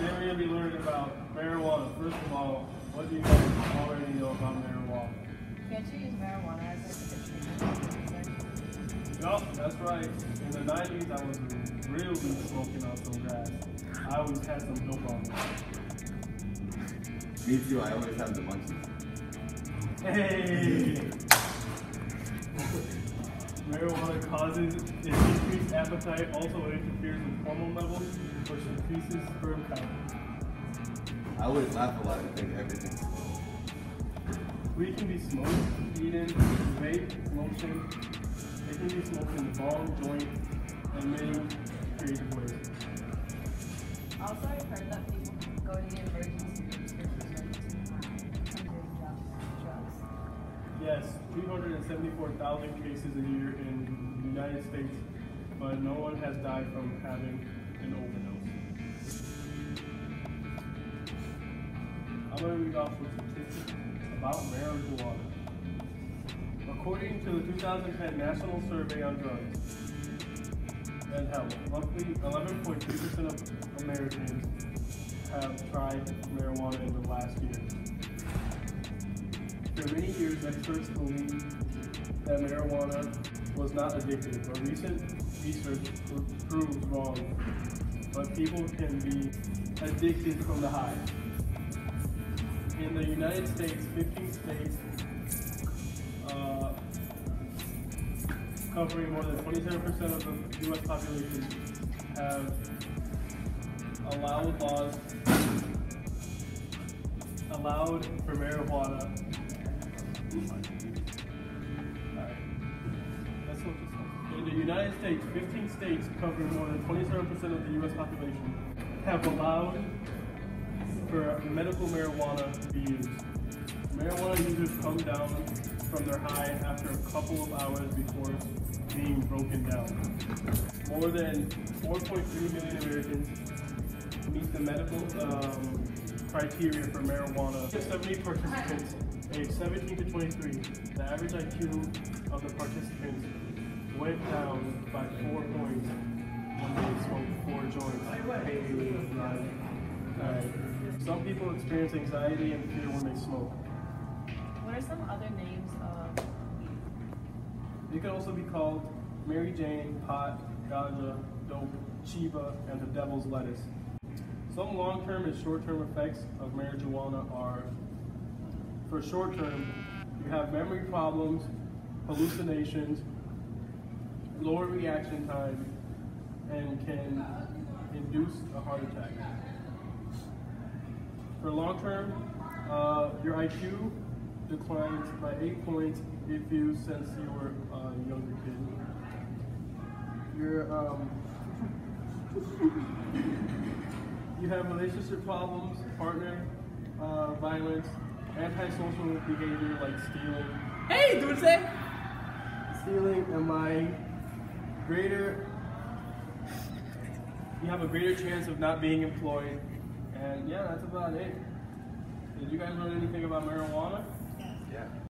Today we're going to be learning about marijuana. First of all, what do you guys already know about marijuana? Can't you use marijuana as a treatment? Yup, that's right. In the 90s, I was really smoking on some grass. I always had some dope on me. Me too, I always have the munchies. Hey! Marijuana causes an increased appetite, also it interferes with hormone levels, which increases sperm count. I always laugh a lot and think everything. Weed can be smoked, eaten, vape, lotion. It can be smoked in the bong, joint, and many creative ways. Yes, 374,000 cases a year in the United States, but no one has died from having an overdose. I'm going to read off some statistics about marijuana. According to the 2010 National Survey on Drugs and Health, roughly 11.3% of Americans have tried marijuana in the last year. For many years, experts believed that marijuana was not addictive, but recent research pro- proves wrong. But people can be addicted from the high. In the United States, 15 states, uh, covering more than 27% of the U.S. population, have allowed laws allowed for marijuana In the United States, 15 states covering more than 27% of the U.S. population have allowed for medical marijuana to be used. Marijuana users come down from their high after a couple of hours before being broken down. More than 4.3 million Americans meet the medical um, criteria for marijuana. 70 participants aged 17 to 23. The average IQ of the participants went down by four points when they smoked four joints. Hey, right. Some people experience anxiety and fear when they smoke. What are some other names of weed? It can also be called Mary Jane, pot, ganja, dope, chiba, and the devil's lettuce. Some long-term and short-term effects of marijuana are, for short-term, you have memory problems, hallucinations, lower reaction time, and can induce a heart attack. For long-term, uh, your IQ declines by eight points if you since you were a younger kid. Your um, you have relationship problems, partner uh, violence, antisocial behavior like stealing, Hey, do say? stealing and lying, greater. You have a greater chance of not being employed, and yeah, that's about it. Did you guys learn anything about marijuana? Yeah.